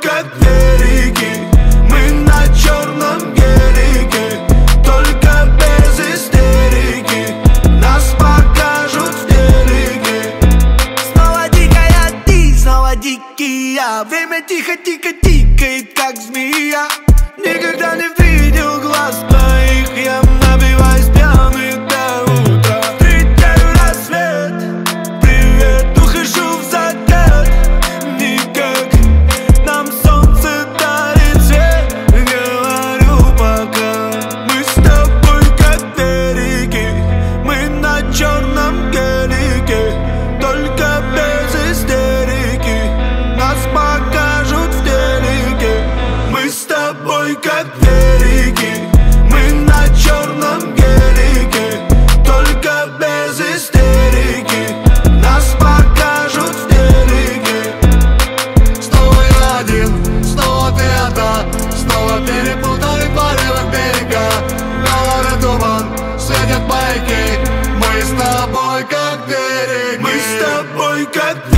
только береги. Мы на черном береге Только без истерики. Нас покажут в телеге Снова дикая ты, снова дикий я. Время тихо-тихо тикает, как змея. Только береги, мы на черном береге Только без истерики, нас покажут в телеге Снова я один, снова ты одна Снова перепутали порывы берега. Головы туман, светят маяки Мы с тобой как береги. Мы с тобой как береги